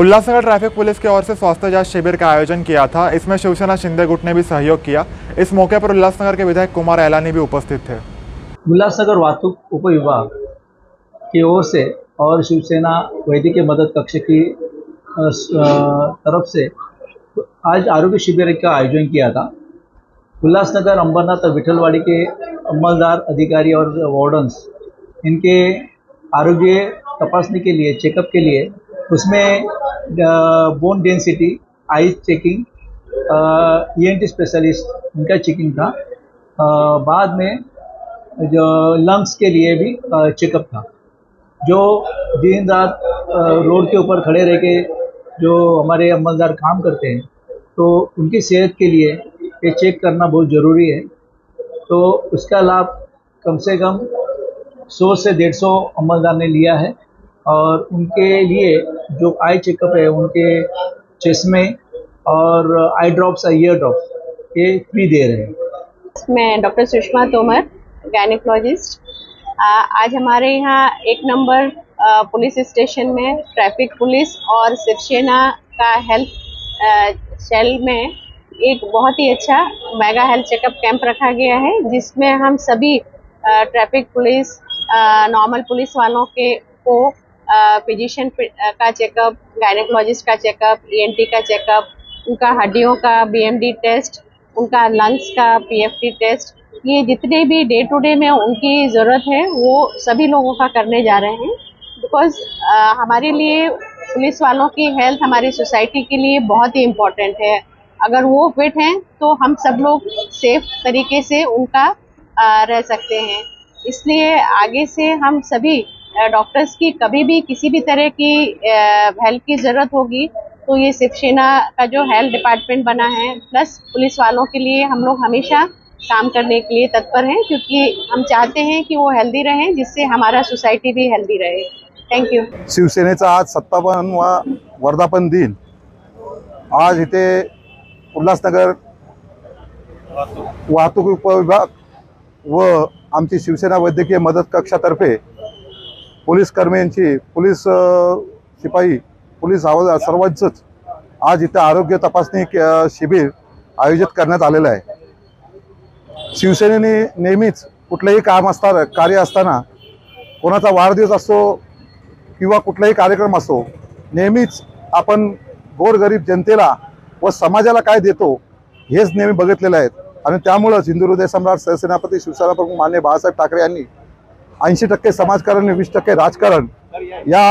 Ulhasnagar traffic police की ओर से स्वास्थ्य जाँच शिविर का आयोजन किया था। इसमें शिवसेना शिंदे गुट ने भी सहयोग किया। इस मौके पर उल्लासनगर के विधायक कुमार एलानी भी उपस्थित थे। उल्लासनगर वाहतूक उपविभाग की ओर से और शिवसेना वैद्यकीय मदद कक्ष की तरफ़ से आज आरोग्य शिविर का आयोजन किया था। उल्लासनगर अंबरनाथ और विठलवाड़ी के अमलदार अधिकारी और वार्डन्स, इनके आरोग्य तपासने के लिए, चेकअप के लिए, उसमें बोन डेंसिटी आई चेकिंग टी स्पेशलिस्ट उनका चेकिंग था। Uh, बाद में जो लंग्स के लिए भी चेकअप uh, था। जो दिन रात रोड uh, के ऊपर खड़े रह के जो हमारे अमलदार काम करते हैं तो उनकी सेहत के लिए ये चेक करना बहुत ज़रूरी है। तो उसका लाभ कम से कम सौ से डेढ़ सौ अमलदार ने लिया है और उनके लिए जो आई चेकअप है, उनके चश्मे और आई ड्रॉप्स ईयर ड्रॉप्स ये फ्री दे रहे हैं। मैं डॉक्टर सुषमा तोमर गायनिकोलॉजिस्ट आज हमारे यहाँ एक नंबर पुलिस स्टेशन में ट्रैफ़िक पुलिस और शिवसेना का हेल्थ सेल में एक बहुत ही अच्छा मेगा हेल्थ चेकअप कैंप रखा गया है, जिसमें हम सभी ट्रैफ़िक पुलिस नॉर्मल पुलिस वालों के को फिजिशियन का चेकअप गायनेकोलॉजिस्ट का चेकअप ईएनटी का चेकअप उनका हड्डियों का बीएमडी टेस्ट उनका लंग्स का पीएफटी टेस्ट ये जितने भी डे टू डे में उनकी ज़रूरत है वो सभी लोगों का करने जा रहे हैं। बिकॉज़ हमारे लिए पुलिस वालों की हेल्थ हमारी सोसाइटी के लिए बहुत ही इम्पोर्टेंट है। अगर वो फिट हैं तो हम सब लोग सेफ़ तरीके से उनका आ, रह सकते हैं। इसलिए आगे से हम सभी डॉक्टर्स की कभी भी किसी भी तरह की हेल्प की ज़रूरत होगी तो ये शिवसेना का जो हेल्थ डिपार्टमेंट बना है प्लस पुलिस वालों के लिए हम लोग हमेशा काम करने के लिए तत्पर हैं, क्योंकि हम चाहते हैं कि वो हेल्दी रहें, जिससे हमारा सोसाइटी भी हेल्दी रहे। थैंक यू शिवसेनेचा आज सत्तावन व वर्धापन दिन आज इथे उल्हासनगर वाहतूक उपविभाग व आमची शिवसेना वैद्यकीय मदत कक्षातर्फे पोलीस कर्मियांची पोलीस शिपाई पोलीस आवाज सर्वांचंच आज इथं आरोग्य तपासणी शिबिर आयोजित करण्यात आलेलं आहे. शिवसेनेने नेहमीच कुठलंही काम असता कार्य असताना कोणाचा वाढदिवस असतो किंवा कुठलाही कार्यक्रम असतो नेहमीच आपण गोरगरीब जनतेला व समाजाला काय देतो हेच नेहमी बघितलेलं आहे. आणि त्यामुळंच हिंदू हृदय सम्राट सहसेनापती शिवसेना प्रमुख मान्य बाळासाहेब ठाकरे यांनी ऐंशी टक्के समाजकारण आणि वीस टक्के राजकारण या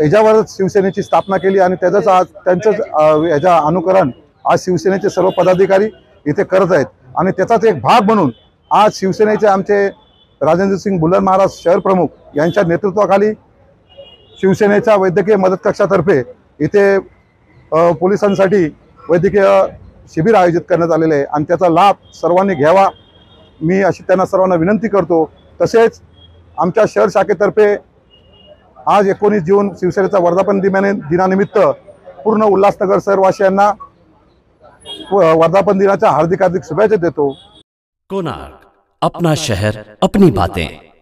याच्यावरच शिवसेनेची स्थापना केली आणि त्याचंच आज त्यांचंच ह्याच्या अनुकरण आज शिवसेनेचे सर्व पदाधिकारी इथे करत आहेत. आणि त्याचाच एक भाग म्हणून आज शिवसेनेचे आमचे राजेंद्र सिंग बुलर महाराज शहर प्रमुख यांच्या नेतृत्वाखाली शिवसेनेच्या वैद्यकीय मदत कक्षातर्फे इथे पोलिसांसाठी वैद्यकीय शिबिर आयोजित करण्यात आलेले आहे. आणि त्याचा लाभ सर्वांनी घ्यावा. मी अशी त्यांना सर्वांना विनंती करतो तसेच आमच्या शहर शाखेतर्फे आज एकोणीस जून शिवसेनेचा वर्धापन दिनाने दिनानिमित्त पूर्ण उल्हासनगर शहरवासियांना वर्धापन दिनाच्या हार्दिक हार्दिक शुभेच्छा देतो. कोणार्क अपना शहर अपनी बातें.